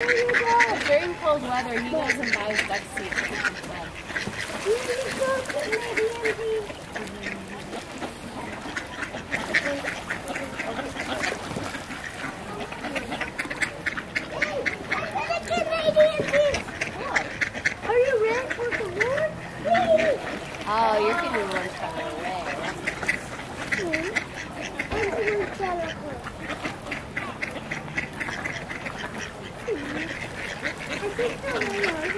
During cold weather, he goes and buys duck seeds to keep them Oh, you're gonna be. Oh, my God.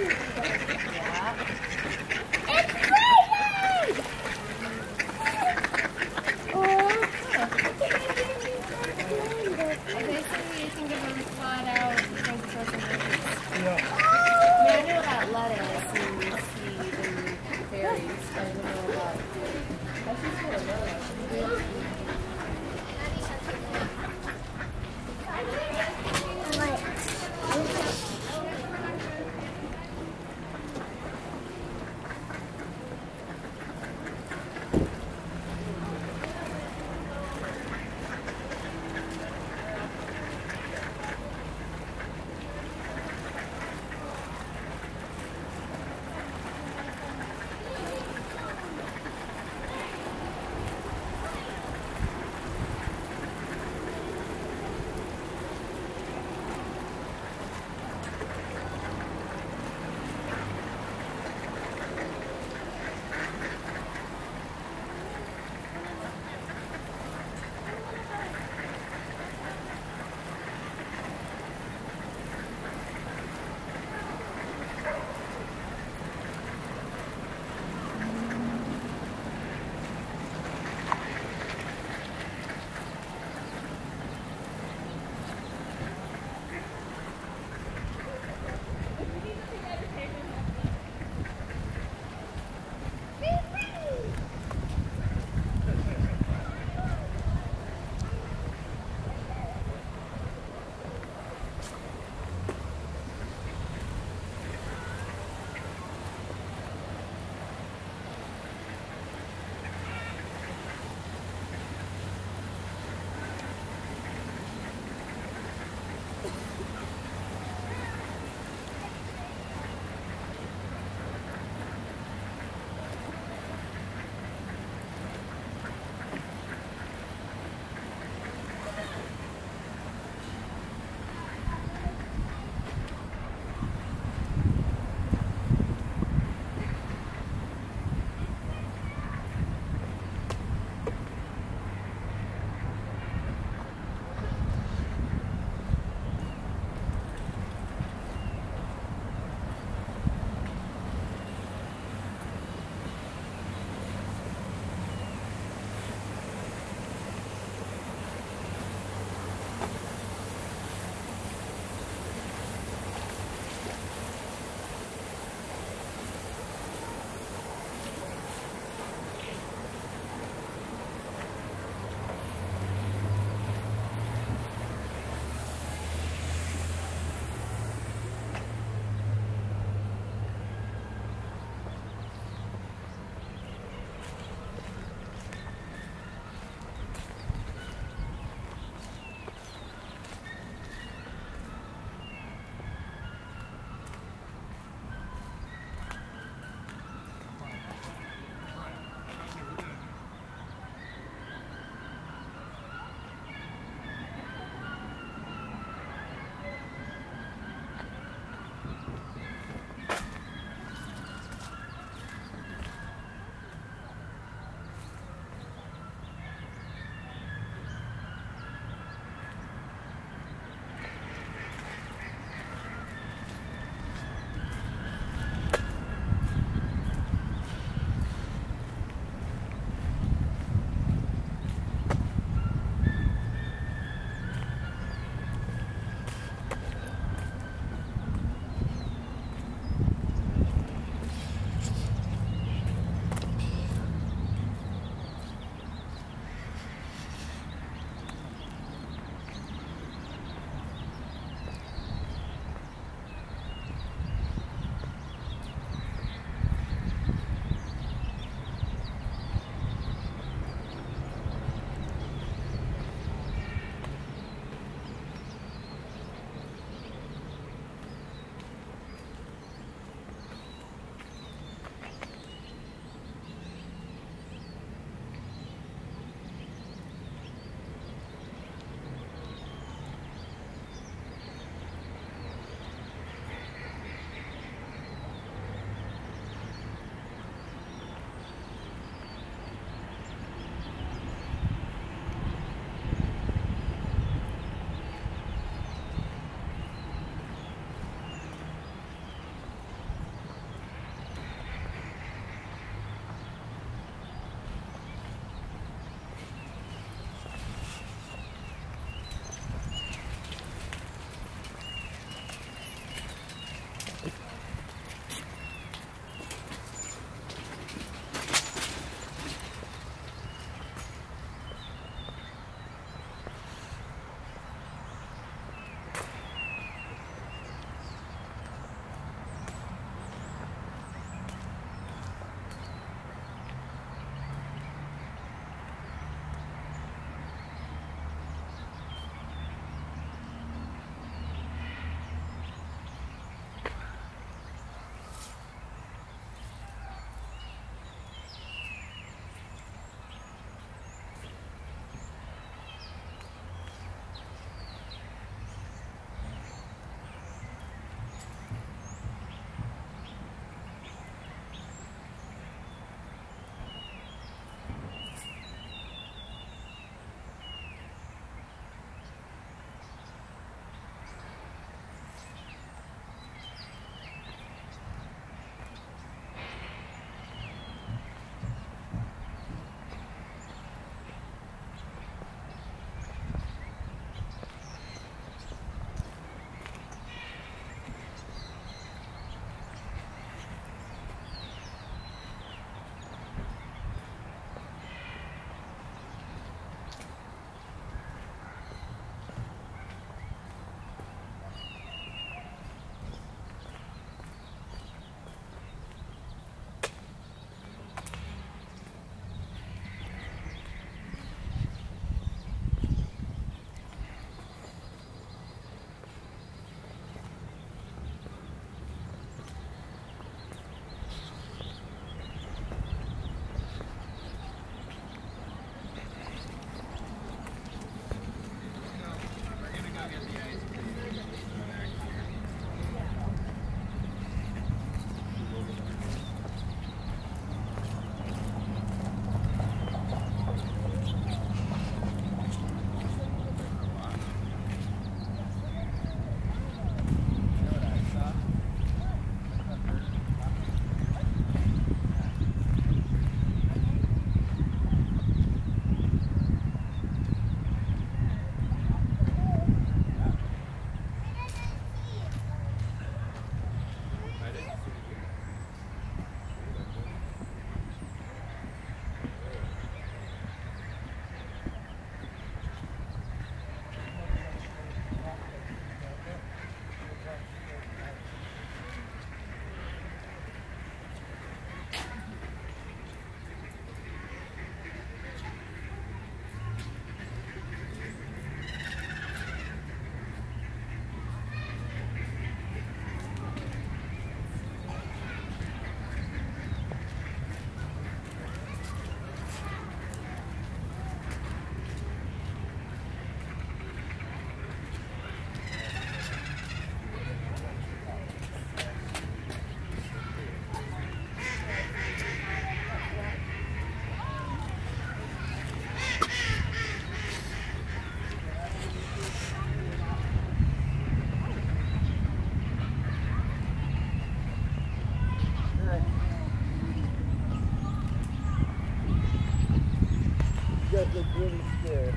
look really scared.